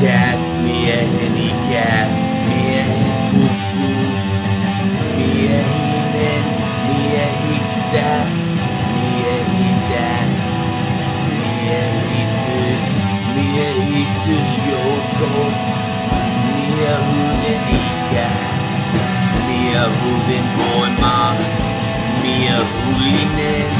Podcast mieheni ikä, miehen puku, miehinen miehistä, miehitä, miehitys, miehitysjoukot, miehuuden ikä, miehuuden voima, miehullinen.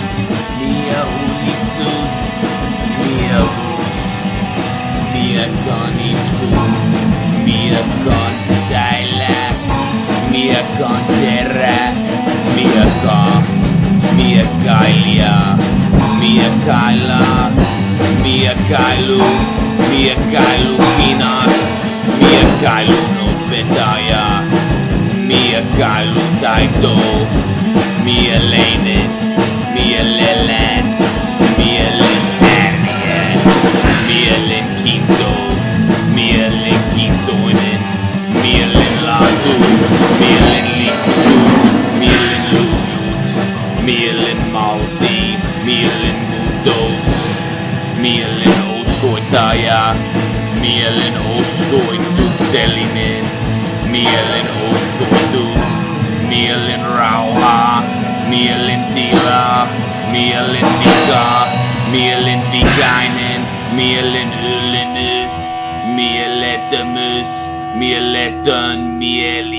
Miekan terä, mieka, miekkailija, miekkaillaan. Miekkailu, miekkailu kinas, miekkailun opettaja, miekkailu taito, mieleinen, mielellään, mielen mielenkiinto, mielenkiintoinen, mielenmalti, mielenmuutous, mielenosoittaja, mielenosoituksellinen, mielenosoitus, mielen rauha, mielentila, mielenvika, mielenvikainen, mielen ylennys, mielettömyys, mieletön mieli.